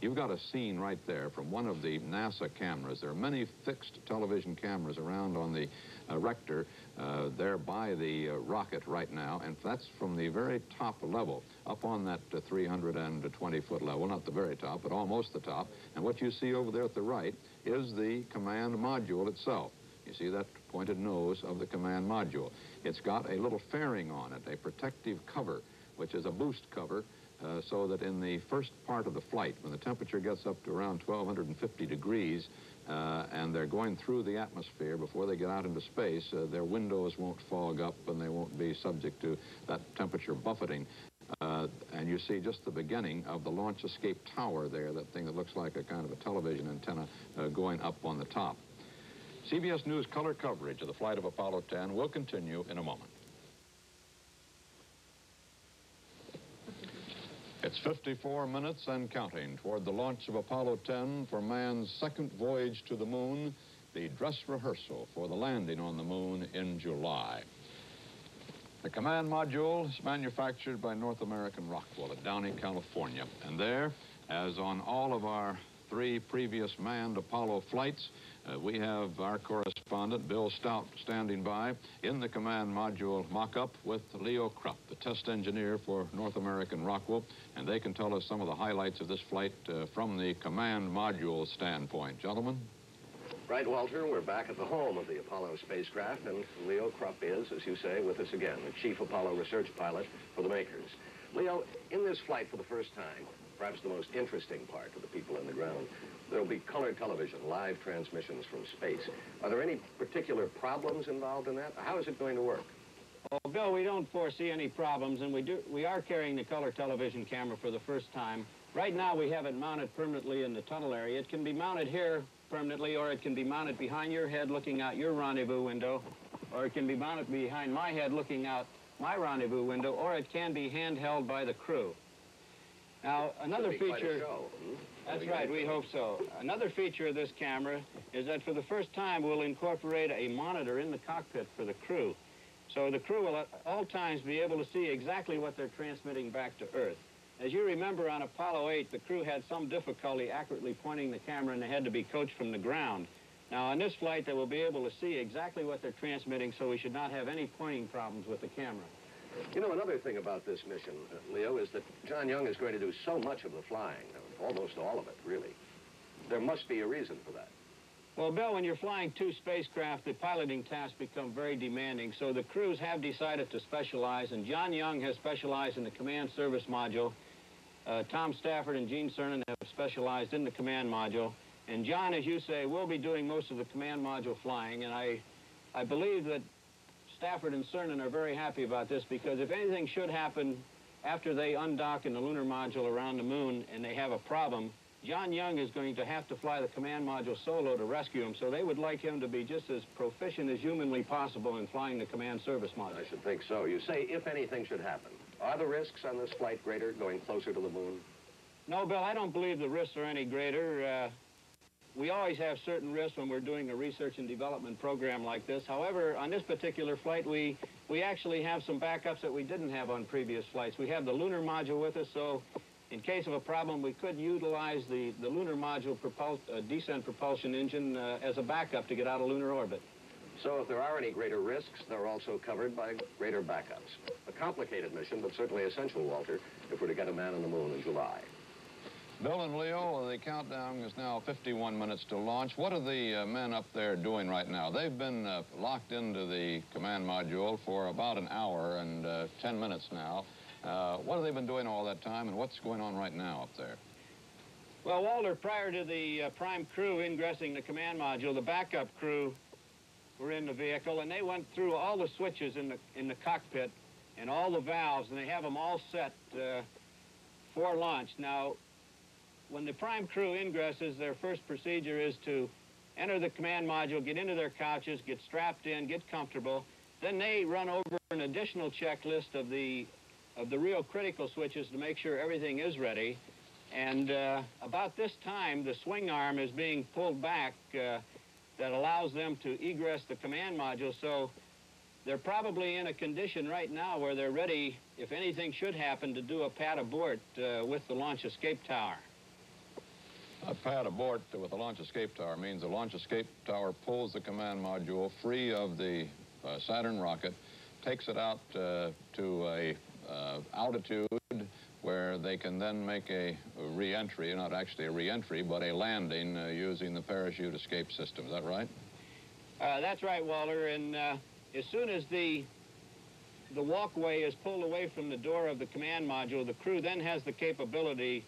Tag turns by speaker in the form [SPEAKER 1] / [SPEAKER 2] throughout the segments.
[SPEAKER 1] You've got a scene right there from one of the NASA cameras. There are many fixed television cameras around on the uh, rector uh, there by the uh, rocket right now, and that's from the very top level, up on that 320-foot level, not the very top, but almost the top. And what you see over there at the right is the command module itself. You see that pointed nose of the command module. It's got a little fairing on it, a protective cover, which is a boost cover, uh, so that in the first part of the flight, when the temperature gets up to around 1250 degrees, uh, and they're going through the atmosphere before they get out into space, uh, their windows won't fog up and they won't be subject to that temperature buffeting. Uh, and you see just the beginning of the launch escape tower there, that thing that looks like a kind of a television antenna uh, going up on the top. CBS News color coverage of the flight of Apollo 10 will continue in a moment. It's 54 minutes and counting toward the launch of Apollo 10 for man's second voyage to the moon, the dress rehearsal for the landing on the moon in July. The command module is manufactured by North American Rockwell at Downey, California. And there, as on all of our three previous manned Apollo flights, uh, we have our correspondent, Bill Stout, standing by in the command module mock-up with Leo Krupp, the test engineer for North American Rockwell, and they can tell us some of the highlights of this flight uh, from the command module standpoint. Gentlemen?
[SPEAKER 2] Right, Walter, we're back at the home of the Apollo spacecraft, and Leo Krupp is, as you say, with us again, the chief Apollo research pilot for the makers. Leo, in this flight for the first time, perhaps the most interesting part to the people on the ground, There'll be color television, live transmissions from space. Are there any particular problems involved in that? How is it going to work?
[SPEAKER 3] Well, Bill, we don't foresee any problems, and we, do, we are carrying the color television camera for the first time. Right now, we have it mounted permanently in the tunnel area. It can be mounted here permanently, or it can be mounted behind your head looking out your rendezvous window, or it can be mounted behind my head looking out my rendezvous window, or it can be handheld by the crew. Now, another feature... That's right, we hope so. Another feature of this camera is that for the first time we'll incorporate a monitor in the cockpit for the crew. So the crew will at all times be able to see exactly what they're transmitting back to Earth. As you remember on Apollo 8, the crew had some difficulty accurately pointing the camera and they had to be coached from the ground. Now on this flight they will be able to see exactly what they're transmitting so we should not have any pointing problems with the camera.
[SPEAKER 2] You know, another thing about this mission, uh, Leo, is that John Young is going to do so much of the flying, almost all of it, really. There must be a reason for that.
[SPEAKER 3] Well, Bill, when you're flying two spacecraft, the piloting tasks become very demanding, so the crews have decided to specialize, and John Young has specialized in the command service module. Uh, Tom Stafford and Gene Cernan have specialized in the command module. And John, as you say, will be doing most of the command module flying, and I, I believe that Stafford and Cernan are very happy about this because if anything should happen after they undock in the lunar module around the moon and they have a problem, John Young is going to have to fly the command module solo to rescue him, so they would like him to be just as proficient as humanly possible in flying the command service module.
[SPEAKER 2] I should think so. You say if anything should happen. Are the risks on this flight greater, going closer to the moon?
[SPEAKER 3] No, Bill, I don't believe the risks are any greater. Uh, we always have certain risks when we're doing a research and development program like this. However, on this particular flight, we, we actually have some backups that we didn't have on previous flights. We have the lunar module with us, so in case of a problem, we could utilize the, the lunar module propul uh, descent propulsion engine uh, as a backup to get out of lunar orbit.
[SPEAKER 2] So if there are any greater risks, they're also covered by greater backups. A complicated mission, but certainly essential, Walter, if we're to get a man on the moon in July.
[SPEAKER 1] Bill and Leo, the countdown is now 51 minutes to launch. What are the uh, men up there doing right now? They've been uh, locked into the command module for about an hour and uh, 10 minutes now. Uh, what have they been doing all that time, and what's going on right now up there?
[SPEAKER 3] Well, Walter, prior to the uh, prime crew ingressing the command module, the backup crew were in the vehicle, and they went through all the switches in the, in the cockpit and all the valves, and they have them all set uh, for launch. Now, when the prime crew ingresses, their first procedure is to enter the command module, get into their couches, get strapped in, get comfortable. Then they run over an additional checklist of the of the real critical switches to make sure everything is ready. And uh, about this time, the swing arm is being pulled back uh, that allows them to egress the command module. So they're probably in a condition right now where they're ready, if anything should happen, to do a pad abort uh, with the launch escape tower.
[SPEAKER 1] Pad abort with a launch escape tower means the launch escape tower pulls the command module free of the uh, Saturn rocket, takes it out uh, to a uh, altitude where they can then make a, a re-entry, not actually a re-entry, but a landing uh, using the parachute escape system. Is that right?
[SPEAKER 3] Uh, that's right, Walter. And uh, as soon as the the walkway is pulled away from the door of the command module, the crew then has the capability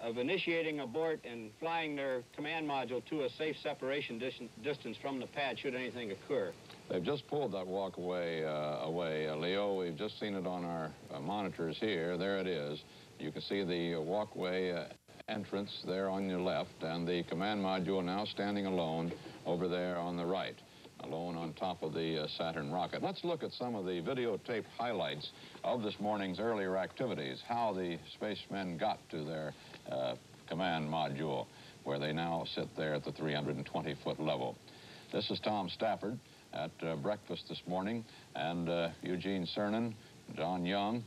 [SPEAKER 3] of initiating abort and flying their command module to a safe separation dis distance from the pad should anything occur.
[SPEAKER 1] They've just pulled that walkway uh, away, uh, Leo. We've just seen it on our uh, monitors here. There it is. You can see the uh, walkway uh, entrance there on your left, and the command module now standing alone over there on the right alone on top of the uh, Saturn rocket. Let's look at some of the videotape highlights of this morning's earlier activities, how the spacemen got to their uh, command module, where they now sit there at the 320-foot level. This is Tom Stafford at uh, breakfast this morning, and uh, Eugene Cernan, John Young,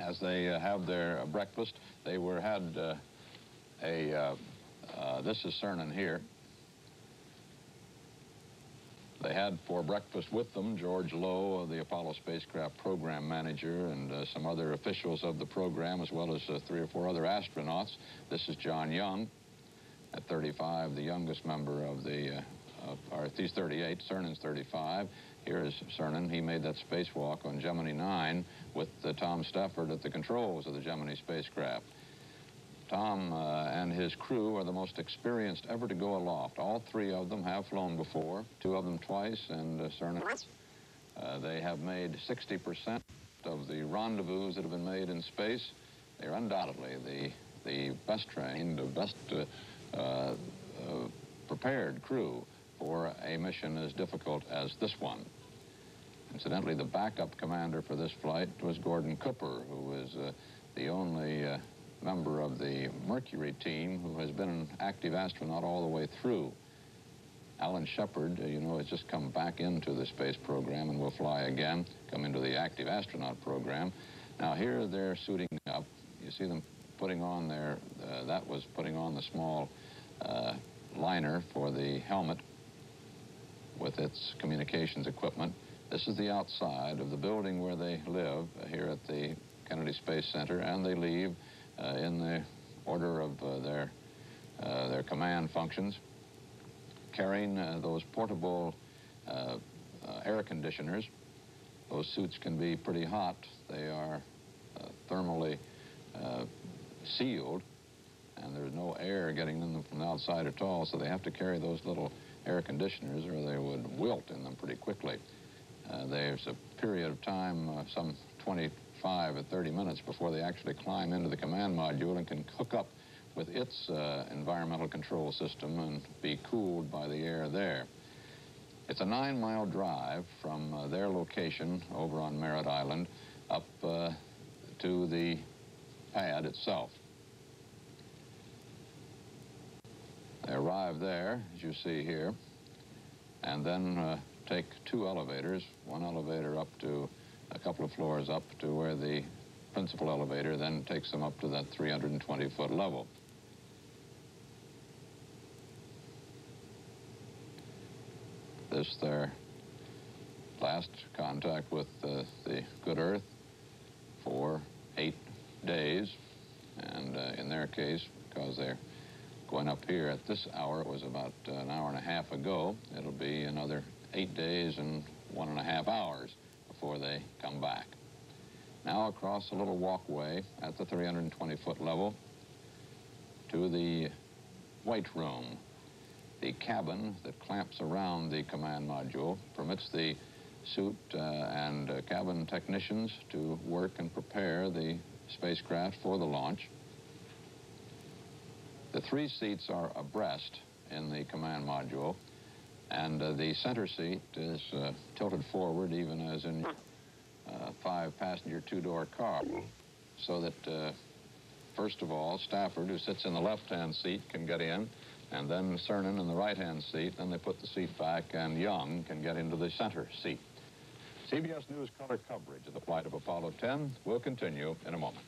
[SPEAKER 1] as they uh, have their breakfast, they were had uh, a, this is Cernan here, they had for breakfast with them George Low, the Apollo spacecraft program manager, and uh, some other officials of the program, as well as uh, three or four other astronauts. This is John Young, at 35, the youngest member of the, uh, or he's 38, Cernan's 35. Here is Cernan. He made that spacewalk on Gemini 9 with uh, Tom Stafford at the controls of the Gemini spacecraft. Tom uh, and his crew are the most experienced ever to go aloft. All three of them have flown before, two of them twice, and uh, Cernan. Uh, they have made 60% of the rendezvous that have been made in space. They're undoubtedly the, the best trained, the best uh, uh, prepared crew for a mission as difficult as this one. Incidentally, the backup commander for this flight was Gordon Cooper, who was uh, the only uh, member of the Mercury team who has been an active astronaut all the way through. Alan Shepard, uh, you know, has just come back into the space program and will fly again, come into the active astronaut program. Now here they're suiting up. You see them putting on their, uh, that was putting on the small uh, liner for the helmet with its communications equipment. This is the outside of the building where they live uh, here at the Kennedy Space Center, and they leave in the order of uh, their, uh, their command functions, carrying those portable air conditioners. Those suits can be pretty hot. They are thermally sealed, and there's no air getting in them from the outside at all, so they have to carry those little air conditioners or they would wilt in them pretty quickly. Uh, there's a period of time, uh, some 20, 25 or 30 minutes before they actually climb into the command module and can hook up with its uh, environmental control system and be cooled by the air there. It's a nine-mile drive from uh, their location over on Merritt Island up uh, to the pad itself. They arrive there, as you see here, and then uh, take two elevators, one elevator up to a couple of floors up to where the principal elevator then takes them up to that 320-foot level. This their last contact with uh, the good Earth for eight days. And uh, in their case, because they're going up here at this hour, it was about an hour and a half ago, it'll be another eight days and one and a half hours before they come back. Now across a little walkway at the 320-foot level to the white room. The cabin that clamps around the command module permits the suit uh, and uh, cabin technicians to work and prepare the spacecraft for the launch. The three seats are abreast in the command module. And uh, the center seat is uh, tilted forward even as in a uh, five-passenger two-door car. So that, uh, first of all, Stafford, who sits in the left-hand seat, can get in, and then Cernan in the right-hand seat. Then they put the seat back, and Young can get into the center seat. CBS News color coverage of the flight of Apollo 10 will continue in a moment.